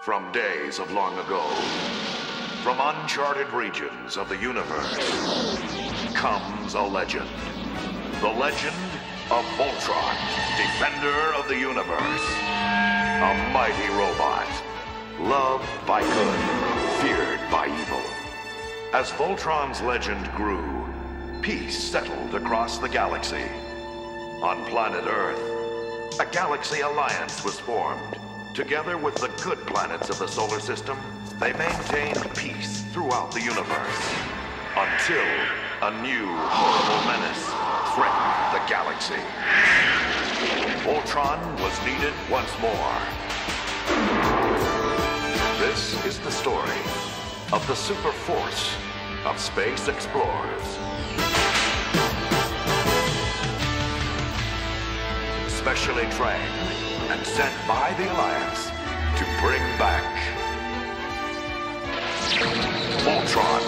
From days of long ago, from uncharted regions of the universe, comes a legend. The legend of Voltron, defender of the universe. A mighty robot, loved by good, feared by evil. As Voltron's legend grew, peace settled across the galaxy. On planet Earth, a galaxy alliance was formed. Together with the good planets of the solar system, they maintained peace throughout the universe. Until a new horrible menace threatened the galaxy. Voltron was needed once more. This is the story of the super force of space explorers. Specially trained and sent by the Alliance to bring back Voltron,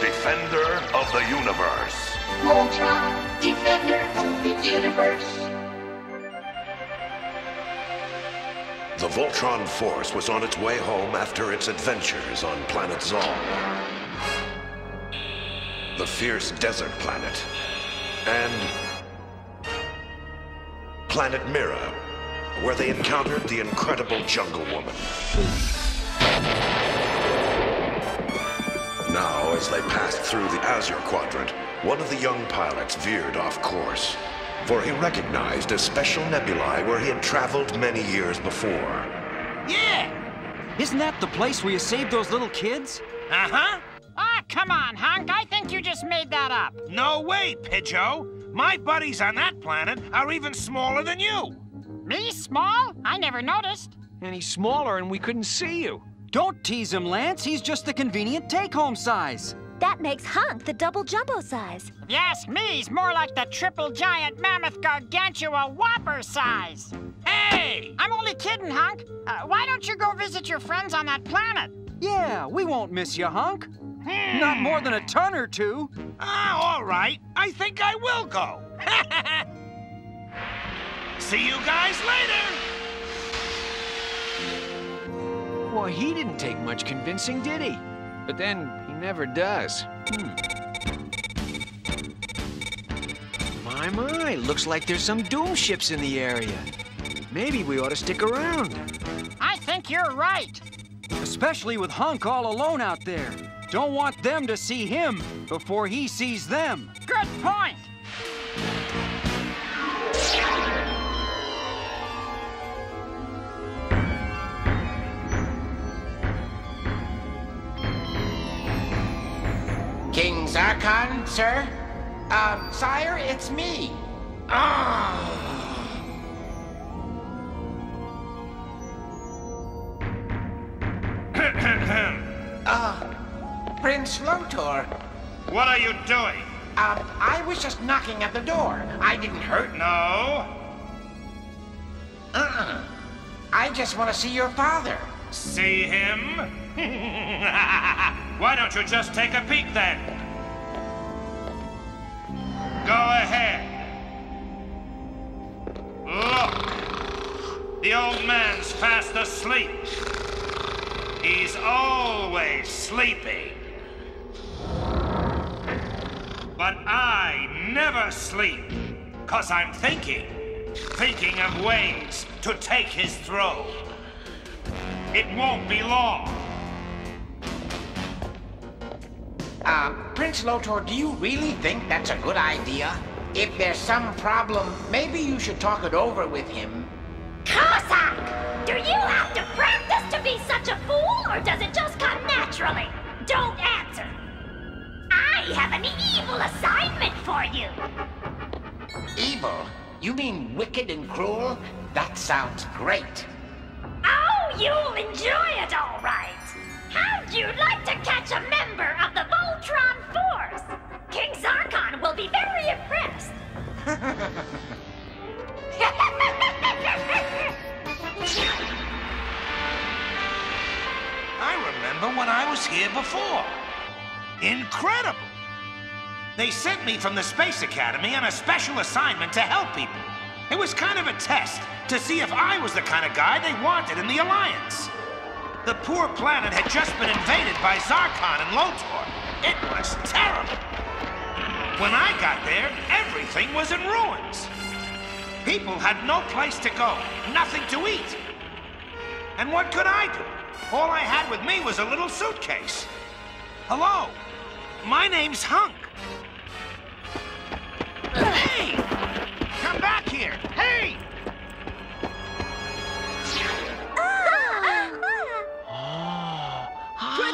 Defender of the Universe. Voltron, Defender of the Universe. The Voltron Force was on its way home after its adventures on planet Zol. The fierce desert planet. And... Planet Mira, where they encountered the incredible Jungle Woman. Now, as they passed through the Azure Quadrant, one of the young pilots veered off course, for he recognized a special nebulae where he had traveled many years before. Yeah! Isn't that the place where you saved those little kids? Uh-huh. Ah, come on, Hunk. I think you just made that up. No way, Pidgeot. My buddies on that planet are even smaller than you. Me small? I never noticed. And he's smaller and we couldn't see you. Don't tease him, Lance. He's just the convenient take-home size. That makes Hunk the double jumbo size. If you ask me, he's more like the triple giant mammoth gargantua whopper size. Hey! I'm only kidding, Hunk. Uh, why don't you go visit your friends on that planet? Yeah, we won't miss you, Hunk. Hmm. Not more than a ton or two. Ah, all right. I think I will go. See you guys later! Well, he didn't take much convincing, did he? But then, he never does. Hmm. My, my, looks like there's some doom ships in the area. Maybe we ought to stick around. I think you're right. Especially with Hunk all alone out there. Don't want them to see him before he sees them. Good point. Sir? Um, sire, it's me. Ah. uh, Prince Lotor. What are you doing? Um, I was just knocking at the door. I didn't hurt. No. Uh-uh. I just want to see your father. See him? Why don't you just take a peek then? Go ahead. Look. The old man's fast asleep. He's always sleeping. But I never sleep, cause I'm thinking. Thinking of ways to take his throne. It won't be long. Uh, Prince Lotor, do you really think that's a good idea? If there's some problem, maybe you should talk it over with him. Cossack! Do you have to practice to be such a fool, or does it just come naturally? Don't answer. I have an evil assignment for you. Evil? You mean wicked and cruel? That sounds great. Oh, you'll enjoy it all right. You like to catch a member of the Voltron Force? King Zarkon will be very impressed. I remember when I was here before. Incredible! They sent me from the Space Academy on a special assignment to help people. It was kind of a test to see if I was the kind of guy they wanted in the Alliance. The poor planet had just been invaded by Zarkon and Lotor. It was terrible. When I got there, everything was in ruins. People had no place to go, nothing to eat. And what could I do? All I had with me was a little suitcase. Hello, my name's Hunk. Hey! Come back here! Hey!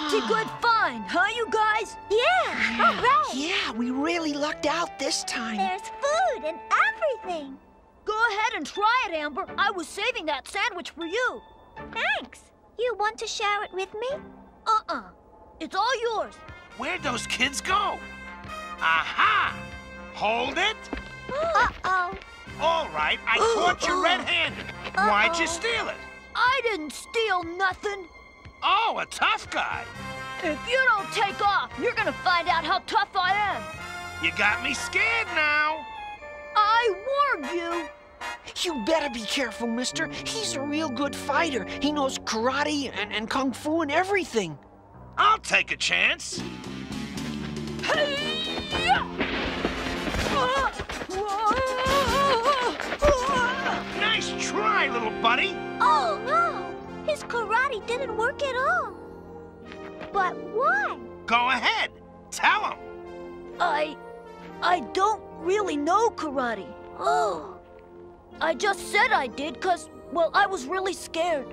Pretty good fun, huh, you guys? Yeah, all right. Yeah, we really lucked out this time. There's food and everything. Go ahead and try it, Amber. I was saving that sandwich for you. Thanks. You want to share it with me? Uh-uh. It's all yours. Where'd those kids go? Aha! Hold it! Uh-oh. All right, I caught you red-handed. Why'd you steal it? I didn't steal nothing. Oh, a tough guy. If you don't take off, you're gonna find out how tough I am. You got me scared now. I warned you. You better be careful, mister. He's a real good fighter. He knows karate and, and kung fu and everything. I'll take a chance. Nice try, little buddy. Oh, no. His karate didn't work at all. But why? Go ahead. Tell him. I... I don't really know karate. Oh. I just said I did because, well, I was really scared.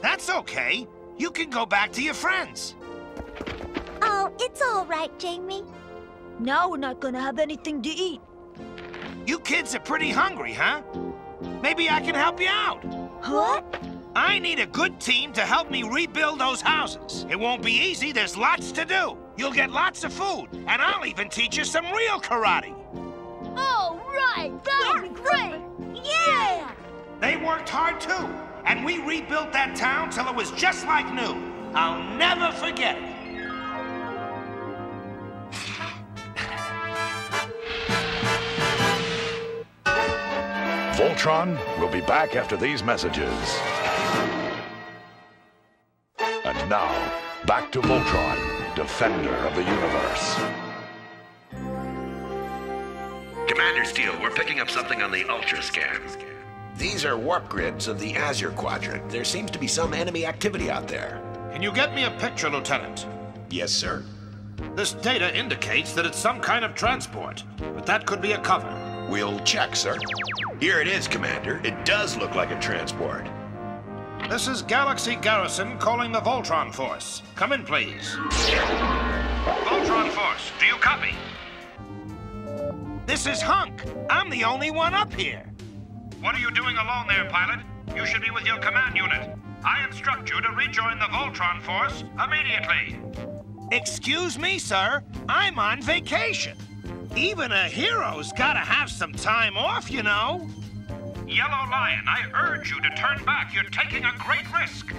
That's okay. You can go back to your friends. Oh, it's all right, Jamie. Now we're not gonna have anything to eat. You kids are pretty hungry, huh? Maybe I can help you out. What? I need a good team to help me rebuild those houses. It won't be easy, there's lots to do. You'll get lots of food, and I'll even teach you some real karate. Oh, right! That would be great! Yeah! They worked hard too, and we rebuilt that town till it was just like new. I'll never forget it. Voltron will be back after these messages. And now, back to Voltron, defender of the universe. Commander Steele, we're picking up something on the Ultra scan. These are warp grids of the Azure Quadrant. There seems to be some enemy activity out there. Can you get me a picture, Lieutenant? Yes, sir. This data indicates that it's some kind of transport, but that could be a cover. We'll check, sir. Here it is, Commander. It does look like a transport. This is Galaxy Garrison calling the Voltron Force. Come in, please. Voltron Force, do you copy? This is Hunk. I'm the only one up here. What are you doing alone there, pilot? You should be with your command unit. I instruct you to rejoin the Voltron Force immediately. Excuse me, sir. I'm on vacation. Even a hero's gotta have some time off, you know. Yellow Lion, I urge you to turn back. You're taking a great risk.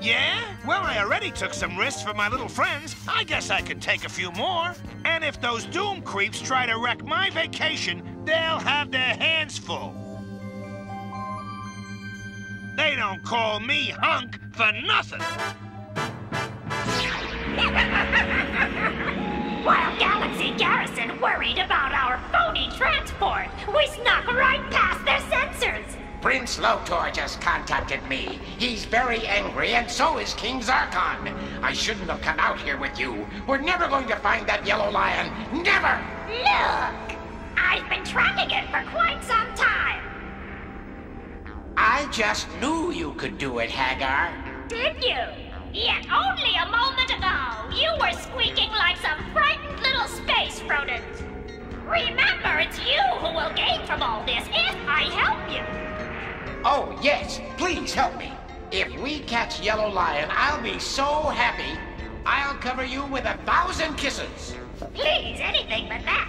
Yeah? Well, I already took some risks for my little friends. I guess I could take a few more. And if those Doom creeps try to wreck my vacation, they'll have their hands full. They don't call me hunk for nothing. While Galaxy Garrison worried about our phony transport, we snuck right past their sensors. Prince Lotor just contacted me. He's very angry, and so is King Zarkon. I shouldn't have come out here with you. We're never going to find that yellow lion. Never! Look! I've been tracking it for quite some time. I just knew you could do it, Haggar. Did you? Yet only a moment ago, you were squeaking like some frightened little space rodent. Remember, it's you who will gain from all this if I help you. Oh, yes, please help me. If we catch Yellow Lion, I'll be so happy. I'll cover you with a thousand kisses. Please, anything but that.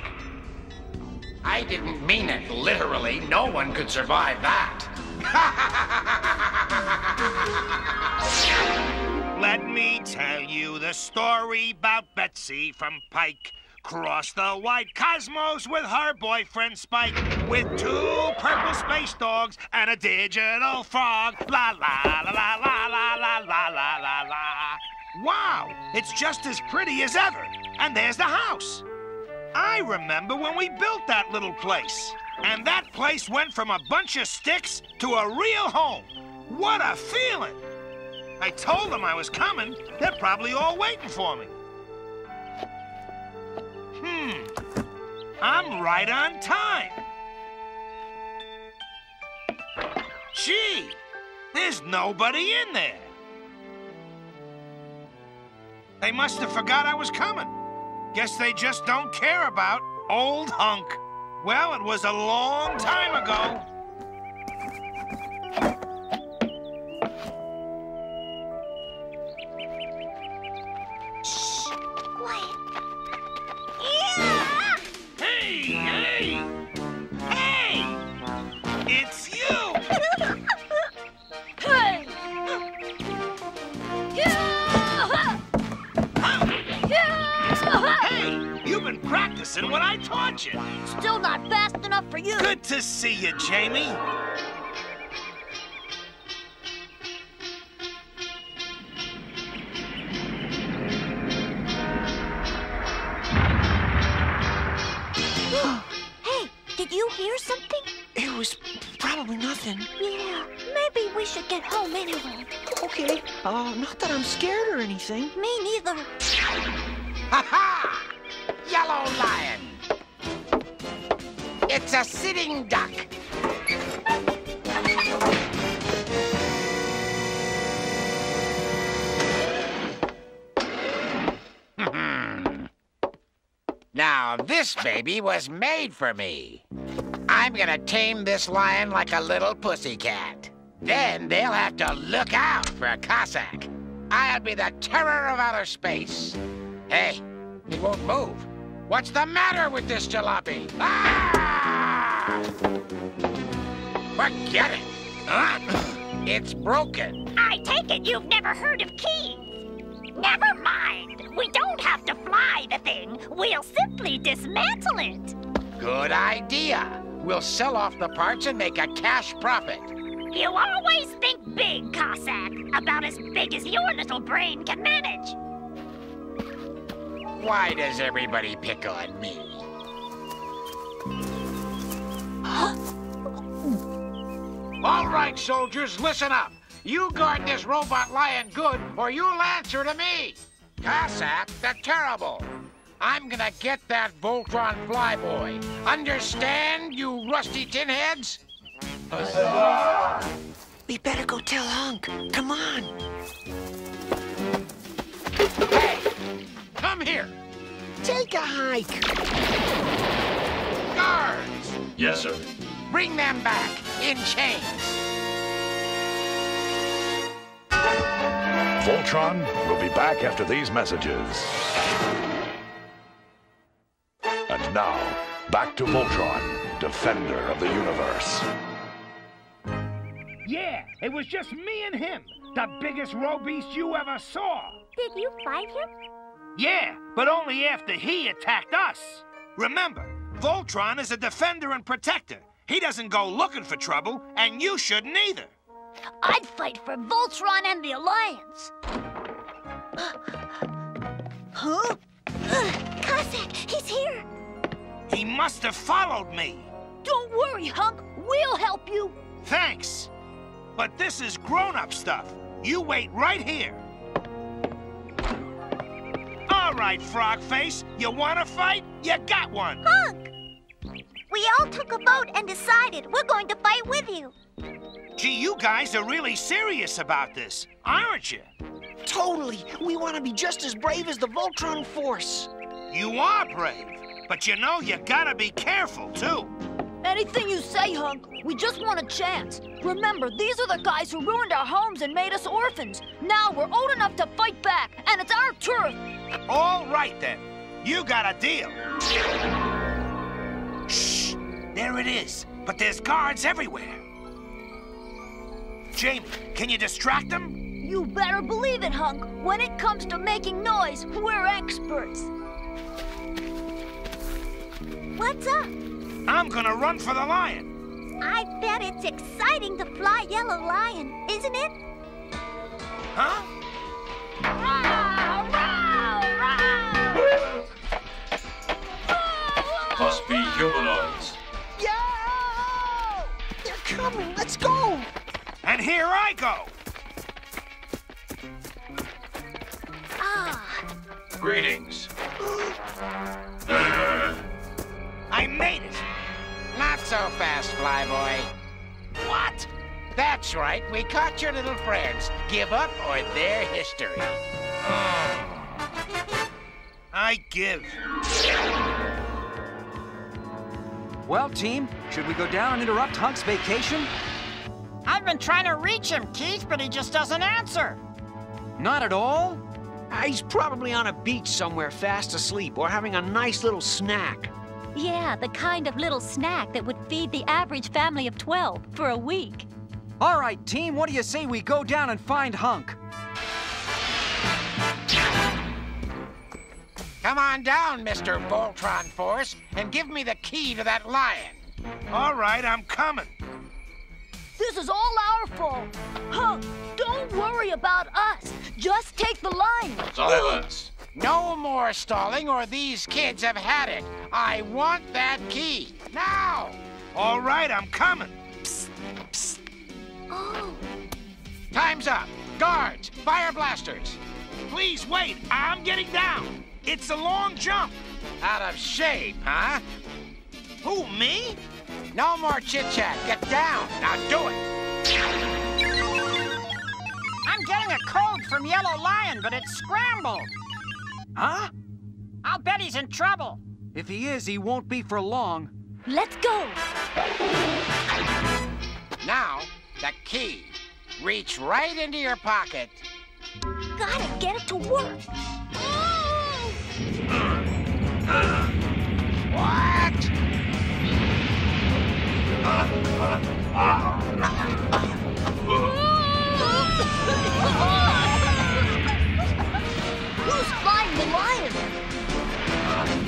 I didn't mean it literally. No one could survive that. Let me tell you the story about Betsy from Pike. Across the white cosmos with her boyfriend Spike, with two purple space dogs and a digital frog. La la la la la la la la la la la. Wow, it's just as pretty as ever. And there's the house. I remember when we built that little place. And that place went from a bunch of sticks to a real home. What a feeling! I told them I was coming. They're probably all waiting for me. Hmm. I'm right on time. Gee, there's nobody in there. They must have forgot I was coming. Guess they just don't care about old Hunk. Well, it was a long time ago. Practicing what I taught you. Still not fast enough for you. Good to see you, Jamie. hey, did you hear something? It was probably nothing. Yeah, maybe we should get home anyway. Okay, uh, not that I'm scared or anything. Me neither. Ha ha! Yellow lion. It's a sitting duck. now, this baby was made for me. I'm gonna tame this lion like a little pussycat. Then they'll have to look out for a Cossack. I'll be the terror of outer space. Hey, he won't move. What's the matter with this jalopy? Ah! Forget it. Huh? It's broken. I take it you've never heard of keys. Never mind. We don't have to fly the thing. We'll simply dismantle it. Good idea. We'll sell off the parts and make a cash profit. You always think big, Cossack. About as big as your little brain can manage. Why does everybody pick on me? All right, soldiers, listen up. You guard this robot lion good, or you'll answer to me. Cossack the Terrible. I'm gonna get that Voltron flyboy. Understand, you rusty tin heads? We better go tell Hunk. Come on. Hey, come here. Take a hike. Guards, Yes, sir. bring them back in chains. Voltron will be back after these messages. And now, back to Voltron, defender of the universe. Yeah, it was just me and him. The biggest robeast you ever saw. Did you find him? Yeah, but only after he attacked us. Remember, Voltron is a defender and protector. He doesn't go looking for trouble, and you shouldn't either. I'd fight for Voltron and the Alliance. Huh? Ugh, Cossack, he's here. He must have followed me. Don't worry, Hunk. We'll help you. Thanks. But this is grown-up stuff. You wait right here. All right, Frogface. You want to fight? You got one. Hunk! We all took a vote and decided we're going to fight with you. Gee, you guys are really serious about this, aren't you? Totally. We want to be just as brave as the Voltron Force. You are brave. But you know you gotta be careful, too. Anything you say, Hunk. We just want a chance. Remember, these are the guys who ruined our homes and made us orphans. Now we're old enough to fight back, and it's our turf. All right, then. You got a deal. Shh. There it is. But there's guards everywhere. Jamie, can you distract them? You better believe it, Hunk. When it comes to making noise, we're experts. What's up? I'm gonna run for the lion. I bet it's exciting to fly Yellow Lion, isn't it? Huh? Must be humanoids. Yo! They're coming. Let's go. And here I go. Ah, Greetings. I made it. Not so fast, Flyboy. What? That's right, we caught your little friends. Give up or their history. I give. Well, team, should we go down and interrupt Hunk's vacation? I've been trying to reach him, Keith, but he just doesn't answer. Not at all? Ah, he's probably on a beach somewhere fast asleep or having a nice little snack. Yeah, the kind of little snack that would feed the average family of 12 for a week. All right, team, what do you say we go down and find Hunk? Come on down, Mr. Voltron Force, and give me the key to that lion. All right, I'm coming. This is all our fault. Hunk, don't worry about us. Just take the line. Silence. No more stalling or these kids have had it. I want that key. Now! All right, I'm coming. oh, Time's up. Guards, fire blasters. Please wait. I'm getting down. It's a long jump. Out of shape, huh? Who, me? No more chit-chat. Get down. Now do it. I'm getting a code from Yellow Lion, but it's scrambled. Huh? I'll bet he's in trouble. If he is, he won't be for long. Let's go. Now, the key. Reach right into your pocket. gotta get it to work. Oh! What? Who's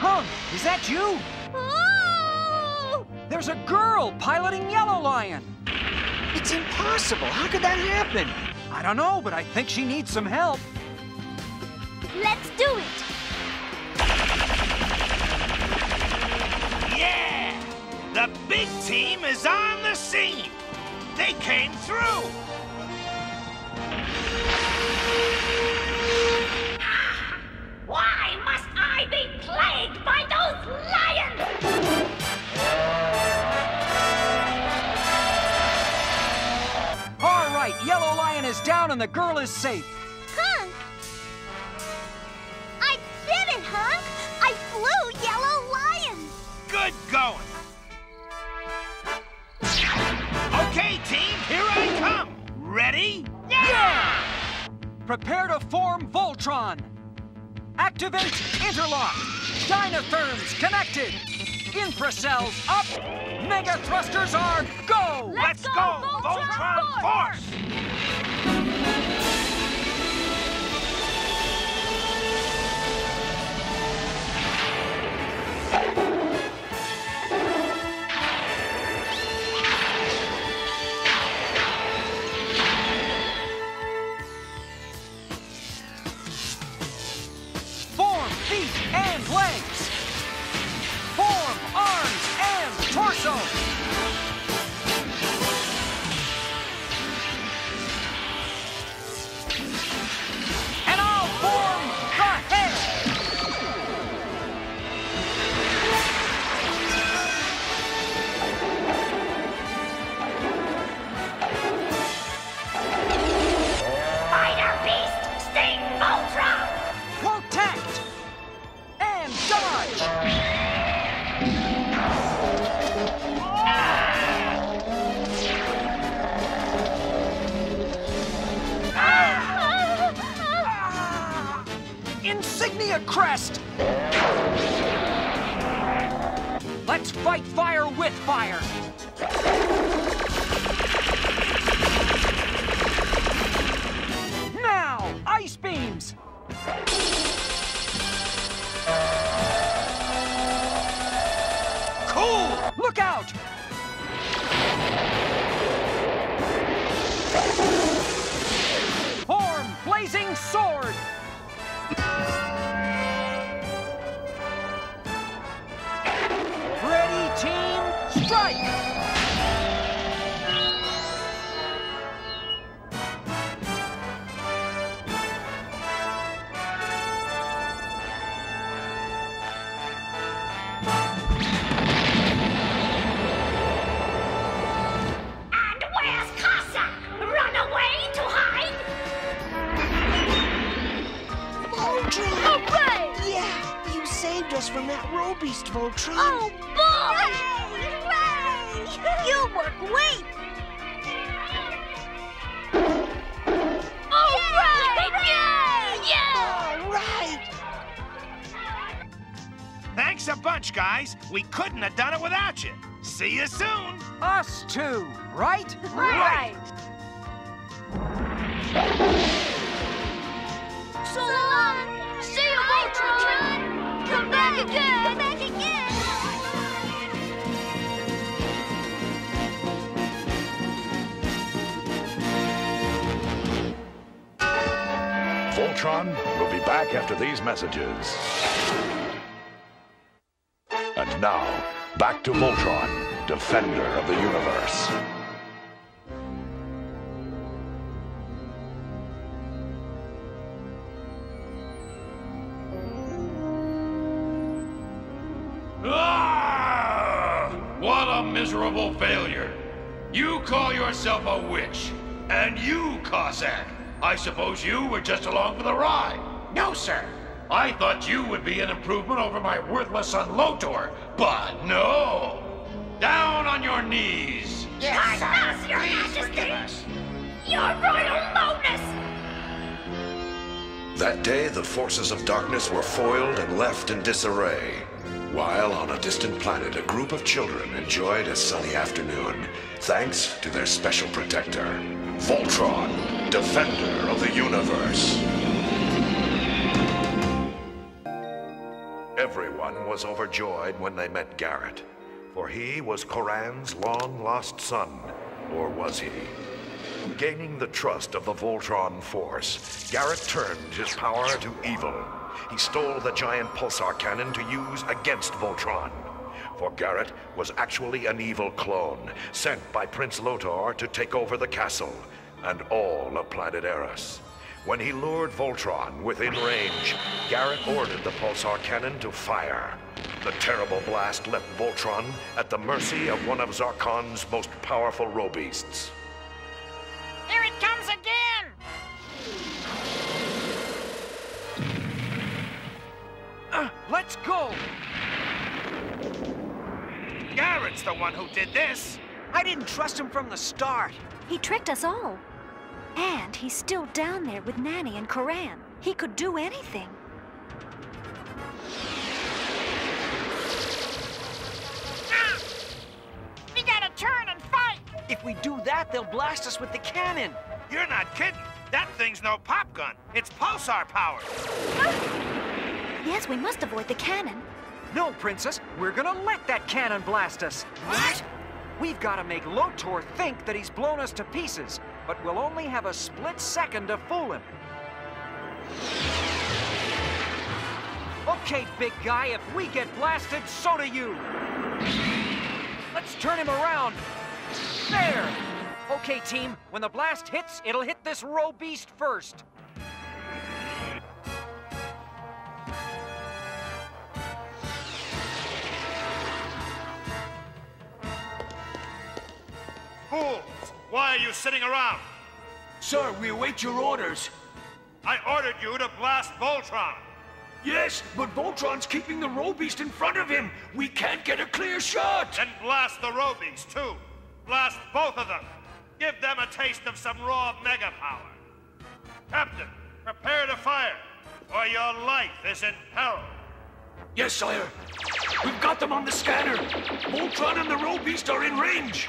Hunk, is that you? Oh! There's a girl piloting Yellow Lion. It's impossible. How could that happen? I don't know, but I think she needs some help. Let's do it. Yeah! The big team is on the scene. They came through. And the girl is safe. Hunk! I did it, Hunk! I flew Yellow Lion! Good going. Okay, team, here I come. Ready? Yeah! yeah! Prepare to form Voltron. Activate interlock. Dynatherms connected. Infracells up. Mega thrusters are go. Let's, go, go, Voltron Voltron Force! Form Voltron! Hooray! Yeah, you saved us from that robeast, Voltron. Oh, boy! Hooray! You were great! All right! Yeah! Yeah! All right! Thanks a bunch, guys. We couldn't have done it without you. See you soon. Us too, right? Right. So again! Back again! Voltron will be back after these messages. And now, back to Voltron, defender of the universe. Call yourself a witch. And you, Cossack. I suppose you were just along for the ride. No, sir. I thought you would be an improvement over my worthless son Lotor, but no! Down on your knees! Yes, sir. Us, Your Please forgive Majesty. us. Your royal lowness! That day, the forces of darkness were foiled and left in disarray. While on a distant planet, a group of children enjoyed a sunny afternoon, thanks to their special protector, Voltron, defender of the universe. Everyone was overjoyed when they met Garrett, for he was Coran's long-lost son, or was he? Gaining the trust of the Voltron force, Garrett turned his power to evil. He stole the giant pulsar cannon to use against Voltron. For Garrett was actually an evil clone, sent by Prince Lotor to take over the castle and all of planet Arus. When he lured Voltron within range, Garrett ordered the pulsar cannon to fire. The terrible blast left Voltron at the mercy of one of Zarkon's most powerful robeasts. Here it comes again! Uh, let's go! Garrett's the one who did this. I didn't trust him from the start. He tricked us all. And he's still down there with Nanny and Coran. He could do anything. Ah! We gotta turn and fight! If we do that, they'll blast us with the cannon. You're not kidding. That thing's no pop gun. It's pulsar powered. Yes, we must avoid the cannon. No, Princess, we're gonna let that cannon blast us. What? We've gotta make Lotor think that he's blown us to pieces, but we'll only have a split second to fool him. Okay, big guy, if we get blasted, so do you. Let's turn him around. There! Okay, team, when the blast hits, it'll hit this robeast first. Fools! Why are you sitting around? Sir, we await your orders. I ordered you to blast Voltron. Yes, but Voltron's keeping the Robeast in front of him. We can't get a clear shot. Then blast the Robeast, too. Blast both of them. Give them a taste of some raw mega power. Captain, prepare to fire. or your life is in peril. Yes, sire. We've got them on the scanner. Voltron and the Robeast are in range.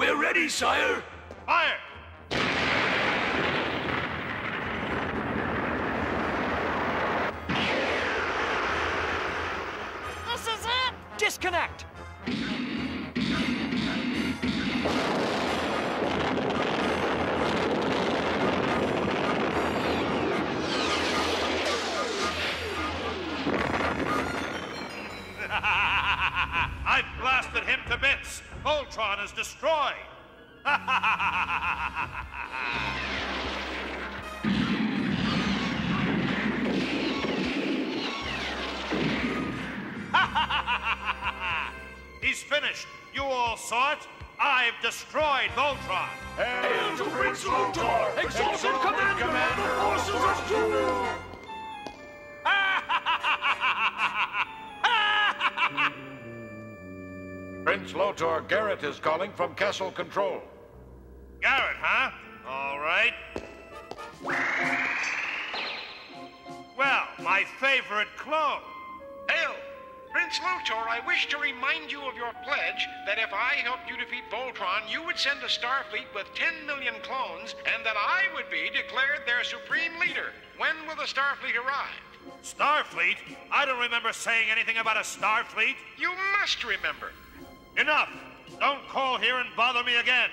We're ready, sire. Fire! This is it! Disconnect! I've blasted him to bits. Voltron is destroyed. He's finished. You all saw it. I've destroyed Voltron. Hail to Prince Lotor! Exalted Commander, of the Forces of Doom! Prince Lotor Garrett is calling from Castle Control. Garrett, huh? All right. Well, my favorite clone. Hail! Prince Lotor, I wish to remind you of your pledge that if I helped you defeat Voltron, you would send a Starfleet with 10 million clones, and that I would be declared their supreme leader. When will the Starfleet arrive? Starfleet? I don't remember saying anything about a Starfleet. You must remember. Enough! Don't call here and bother me again.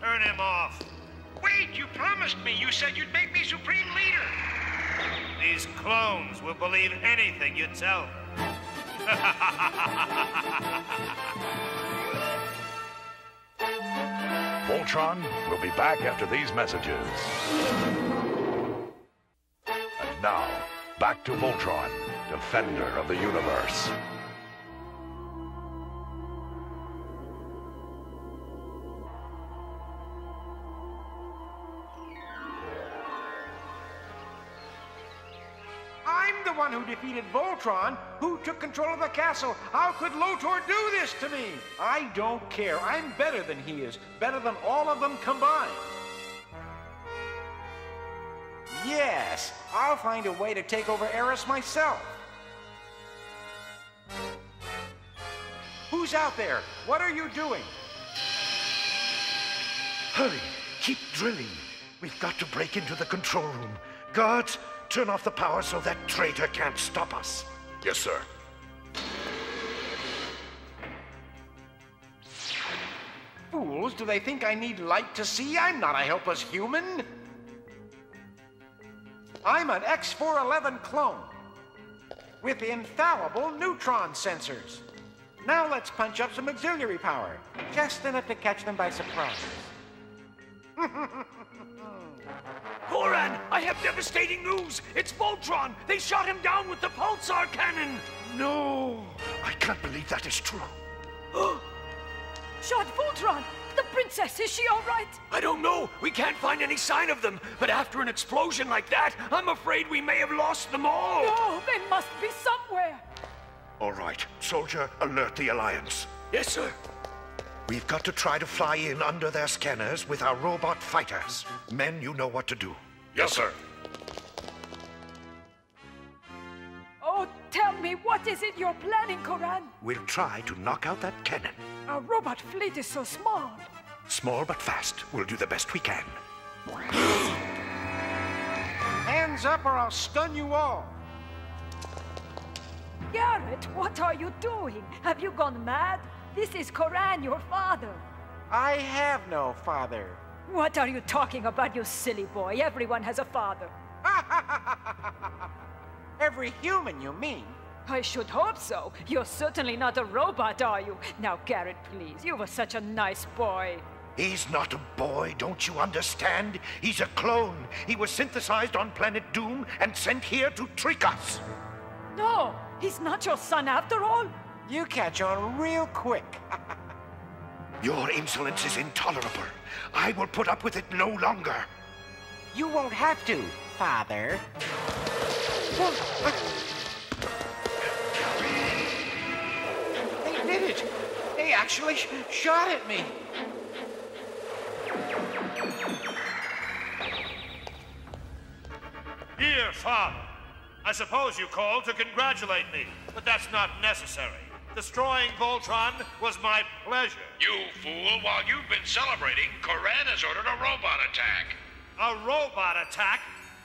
Turn him off. Wait, you promised me. You said you'd make me supreme leader. These clones will believe anything you tell them. Voltron will be back after these messages. And now, back to Voltron, defender of the universe. Defeated Voltron, who took control of the castle. How could Lotor do this to me? I don't care. I'm better than he is. Better than all of them combined. Yes, I'll find a way to take over Arus myself. Who's out there? What are you doing? Hurry, keep drilling. We've got to break into the control room. Guards, turn off the power so that traitor can't stop us. Yes, sir. Fools, do they think I need light to see? I'm not a helpless human. I'm an X411 clone with infallible neutron sensors. Now let's punch up some auxiliary power, just enough to catch them by surprise. Coran, I have devastating news! It's Voltron! They shot him down with the pulsar cannon! No! I can't believe that is true. Shot Voltron! The princess, is she all right? I don't know. We can't find any sign of them. But after an explosion like that, I'm afraid we may have lost them all. No, they must be somewhere. All right, soldier, alert the Alliance. Yes, sir. We've got to try to fly in under their scanners with our robot fighters. Men, you know what to do. Yes, sir. Oh, tell me, what is it you're planning, Coran? We'll try to knock out that cannon. Our robot fleet is so small. Small but fast. We'll do the best we can. Hands up or I'll stun you all. Garrett, what are you doing? Have you gone mad? This is Coran, your father. I have no father. What are you talking about, you silly boy? Everyone has a father. Every human, you mean? I should hope so. You're certainly not a robot, are you? Now, Garrett, please. You were such a nice boy. He's not a boy, don't you understand? He's a clone. He was synthesized on planet Doom and sent here to trick us. No, he's not your son after all. You catch on real quick. Your insolence is intolerable. I will put up with it no longer. You won't have to, father. They did it. They actually sh shot at me. Dear Father, I suppose you called to congratulate me, but that's not necessary. Destroying Voltron was my pleasure. You fool, while you've been celebrating, Coran has ordered a robot attack. A robot attack?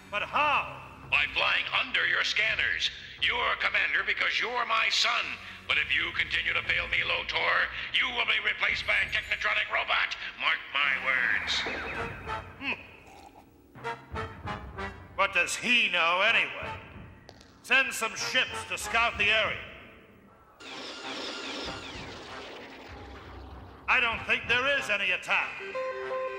But how? By flying under your scanners. You're a commander because you're my son. But if you continue to fail me, Lotor, you will be replaced by a technotronic robot. Mark my words. Hmm. What does he know anyway? Send some ships to scout the area. I don't think there is any attack.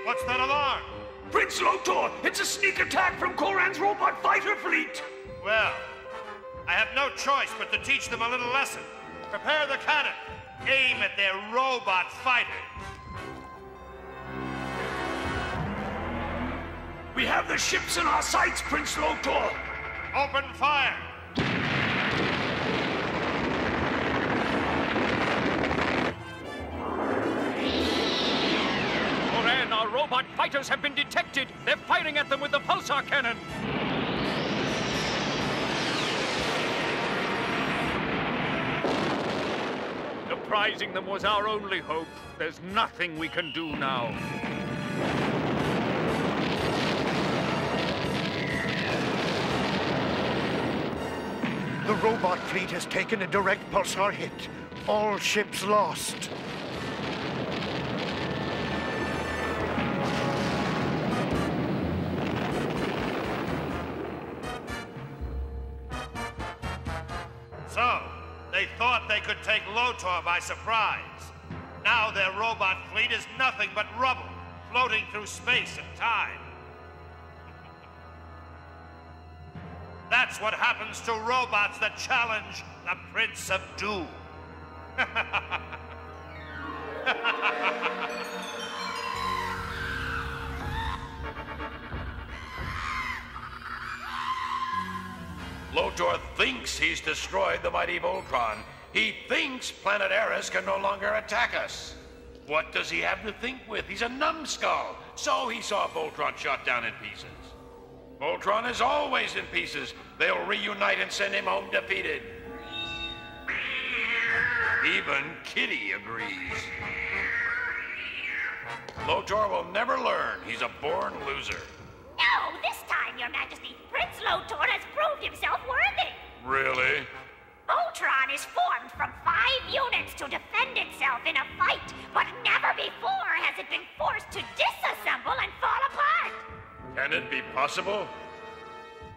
What's that alarm? Prince Lotor, it's a sneak attack from Coran's robot fighter fleet. Well, I have no choice but to teach them a little lesson. Prepare the cannon. Aim at their robot fighters. We have the ships in our sights, Prince Lotor. Open fire. Robot fighters have been detected. They're firing at them with the pulsar cannon. Surprising them was our only hope. There's nothing we can do now. The robot fleet has taken a direct pulsar hit. All ships lost. Surprise. Now their robot fleet is nothing but rubble, floating through space and time. That's what happens to robots that challenge the Prince of Doom. Lotor thinks he's destroyed the mighty Voltron. He thinks planet Arus can no longer attack us. What does he have to think with? He's a numbskull. So he saw Voltron shot down in pieces. Voltron is always in pieces. They'll reunite and send him home defeated. Even Kitty agrees. Lotor will never learn. He's a born loser. No, this time, Your Majesty, Prince Lotor has proved himself worthy. Really? Voltron is formed from five units to defend itself in a fight, but never before has it been forced to disassemble and fall apart. Can it be possible?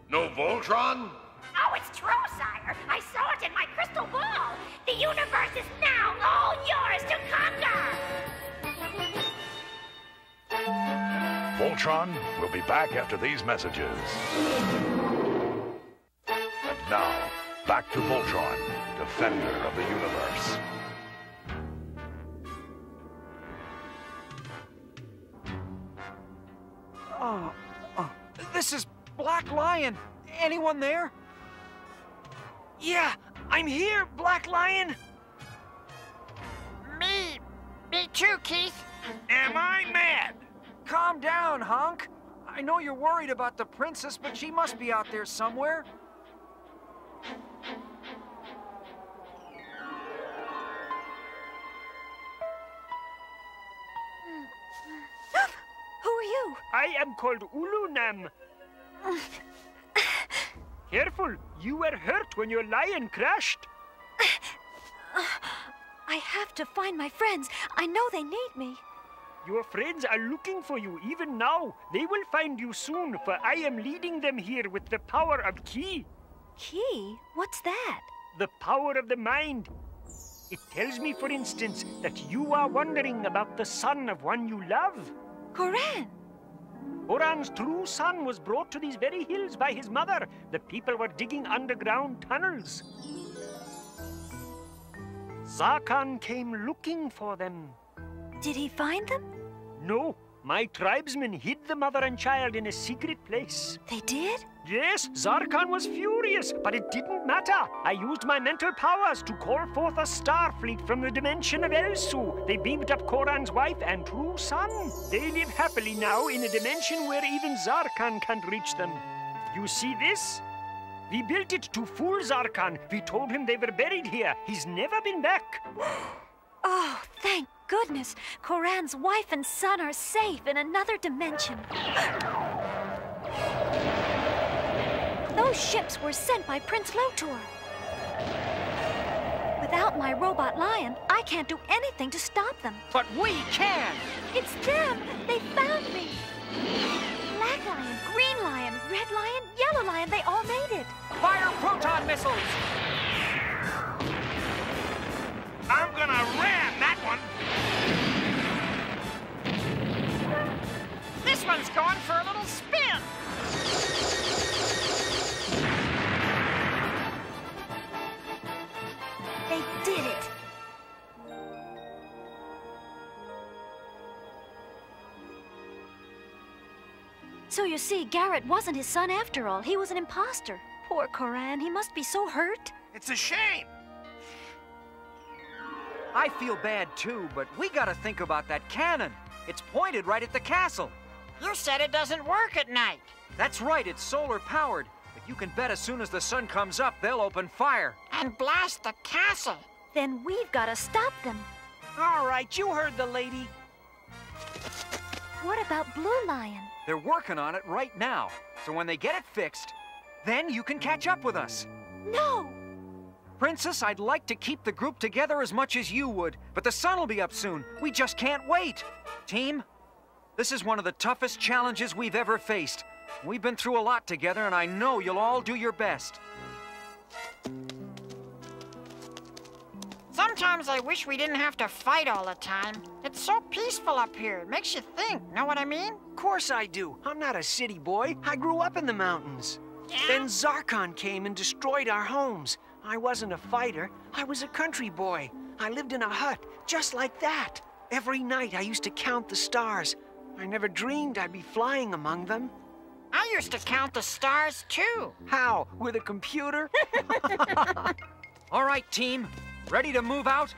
No Voltron? Oh, it's true, sire. I saw it in my crystal ball. The universe is now all yours to conquer. Voltron will be back after these messages. And now, back to Voltron, defender of the universe. Oh, oh, this is Black Lion. Anyone there? Yeah, I'm here, Black Lion. Me. Me too, Keith. Am I mad? Calm down, Hunk. I know you're worried about the princess, but she must be out there somewhere. I am called Ulunam. Careful, you were hurt when your lion crashed. I have to find my friends. I know they need me. Your friends are looking for you even now. They will find you soon, for I am leading them here with the power of Ki. Ki? What's that? The power of the mind. It tells me, for instance, that you are wondering about the son of one you love. Coran. Coran's true son was brought to these very hills by his mother. The people were digging underground tunnels. Zarkon came looking for them. Did he find them? No, my tribesmen hid the mother and child in a secret place. They did? Yes, Zarkon was furious, but it didn't matter. I used my mental powers to call forth a star fleet from the dimension of Elsu. They beamed up Coran's wife and true son. They live happily now in a dimension where even Zarkon can't reach them. You see this? We built it to fool Zarkon. We told him they were buried here. He's never been back. Oh, thank goodness. Coran's wife and son are safe in another dimension. Those ships were sent by Prince Lotor. Without my robot lion, I can't do anything to stop them. But we can! It's them! They found me! Black lion, green lion, red lion, yellow lion, they all made it. Fire proton missiles! I'm gonna ram that one! This one's going for a little spin. They did it! So you see, Garrett wasn't his son after all. He was an imposter. Poor Coran, he must be so hurt. It's a shame. I feel bad too, but we gotta think about that cannon. It's pointed right at the castle. You said it doesn't work at night. That's right, it's solar powered. But you can bet as soon as the sun comes up, they'll open fire. And blast the castle. Then we've got to stop them. All right, you heard the lady. What about Blue Lion? They're working on it right now. So when they get it fixed, then you can catch up with us. No! Princess, I'd like to keep the group together as much as you would, but the sun will be up soon. We just can't wait. Team, this is one of the toughest challenges we've ever faced. We've been through a lot together, and I know you'll all do your best. Sometimes I wish we didn't have to fight all the time. It's so peaceful up here. It makes you think. Know what I mean? Of course I do. I'm not a city boy. I grew up in the mountains. Then Zarkon came and destroyed our homes. I wasn't a fighter. I was a country boy. I lived in a hut, just like that. Every night I used to count the stars. I never dreamed I'd be flying among them. I used to count the stars too. How? With a computer? All right, team. Ready to move out?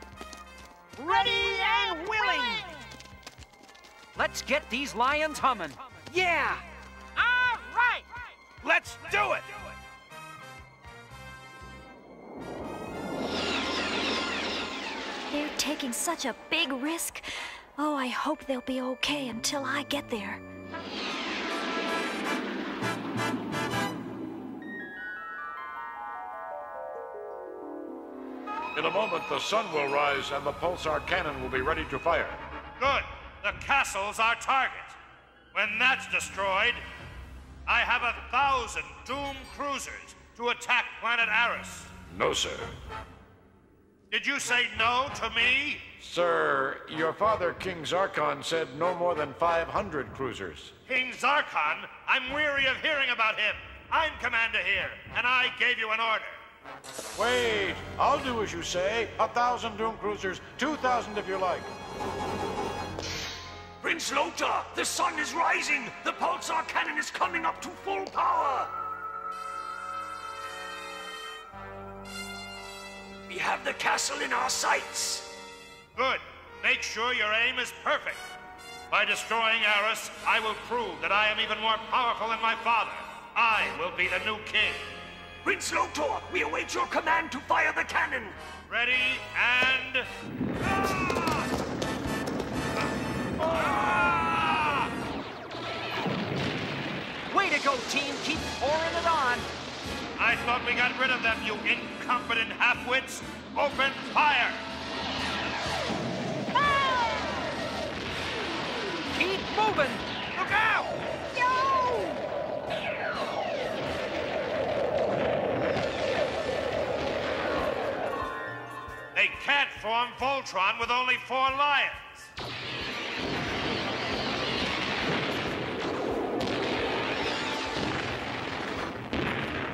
Ready and willing! Let's get these lions humming. Yeah! All right! Let's do it! They're taking such a big risk. Oh, I hope they'll be okay until I get there. In a moment, the sun will rise and the pulsar cannon will be ready to fire. Good. The castle's our target. When that's destroyed, I have a thousand Doom cruisers to attack planet Arus. No, sir. Did you say no to me? Sir, your father, King Zarkon, said no more than 500 cruisers. King Zarkon, I'm weary of hearing about him. I'm commander here, and I gave you an order. Wait, I'll do as you say. A thousand Doom cruisers, 2,000 if you like. Prince Lotor, the sun is rising. The pulsar cannon is coming up to full power. We have the castle in our sights. Good. Make sure your aim is perfect. By destroying Arus, I will prove that I am even more powerful than my father. I will be the new king. Prince Lotor, we await your command to fire the cannon. Ready and. Way to go, team. Keep pouring it on. I thought we got rid of them, you incompetent halfwits. Open fire! Ah! Keep moving. Look out! They can't form Voltron with only four lions.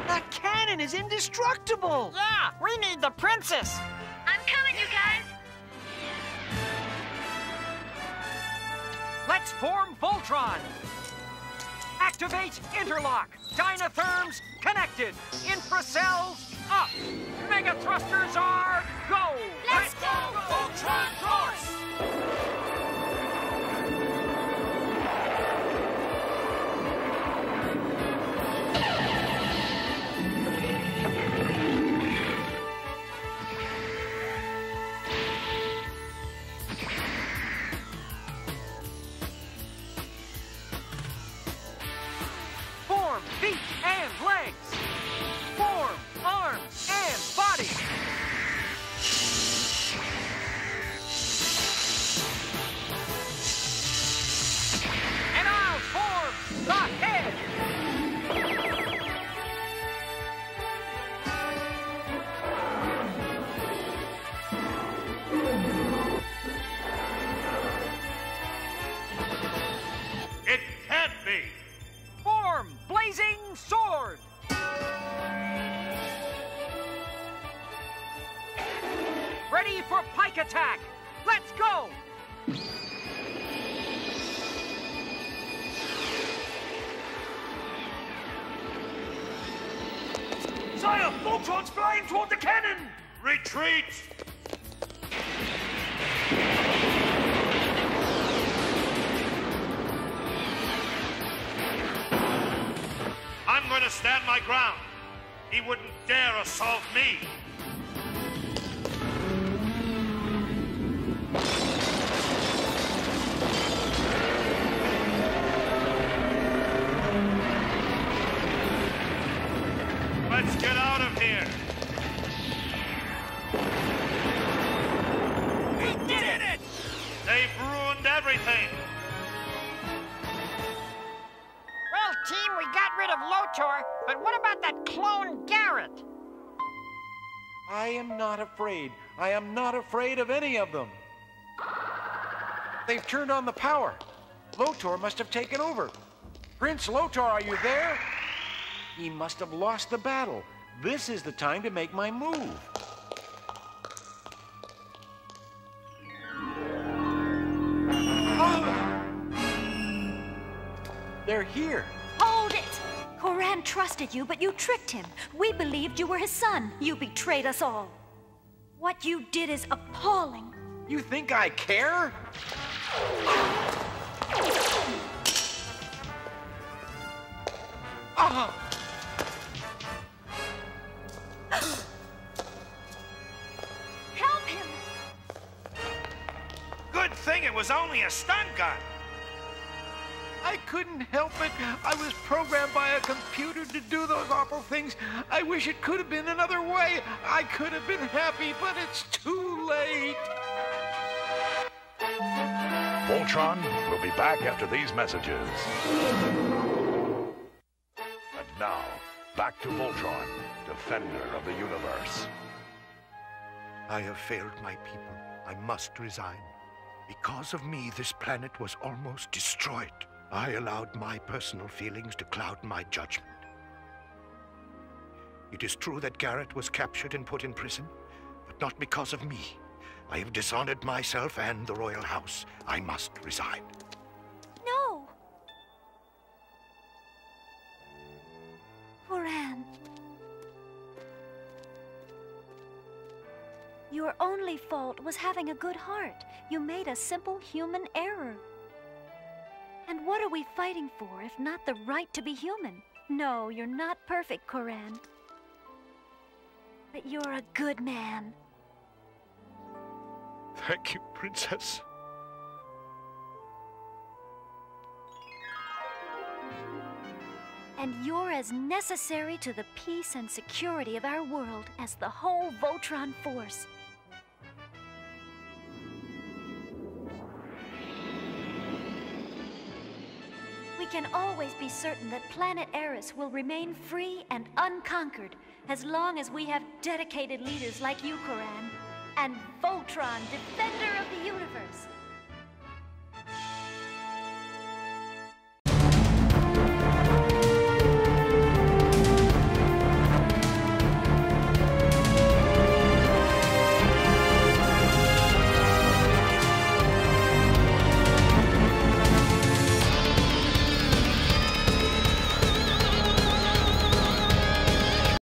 That cannon is indestructible! Yeah, we need the princess. I'm coming, you guys. Let's form Voltron. Activate interlock. Dynatherms connected. Infracells up. Mega thrusters are go. Let's go, Voltron Force! Afraid. I am not afraid of any of them. They've turned on the power. Lotor must have taken over. Prince Lotor, are you there? He must have lost the battle. This is the time to make my move. Ah! They're here. Hold it! Coran trusted you, but you tricked him. We believed you were his son. You betrayed us all. What you did is appalling. You think I care? Help him! Good thing it was only a stun gun. I couldn't help it. I was programmed by a computer to do those awful things. I wish it could have been another way. I could have been happy, but it's too late. Voltron will be back after these messages. And now, back to Voltron, defender of the universe. I have failed my people. I must resign. Because of me, this planet was almost destroyed. I allowed my personal feelings to cloud my judgment. It is true that Garrett was captured and put in prison, but not because of me. I have dishonored myself and the royal house. I must resign. No! Coran. Your only fault was having a good heart. You made a simple human error. And what are we fighting for if not the right to be human? No, you're not perfect, Coran. But you're a good man. Thank you, Princess. And you're as necessary to the peace and security of our world as the whole Voltron force. We can always be certain that planet Arus will remain free and unconquered as long as we have dedicated leaders like you, Coran, and Voltron, defender of the universe.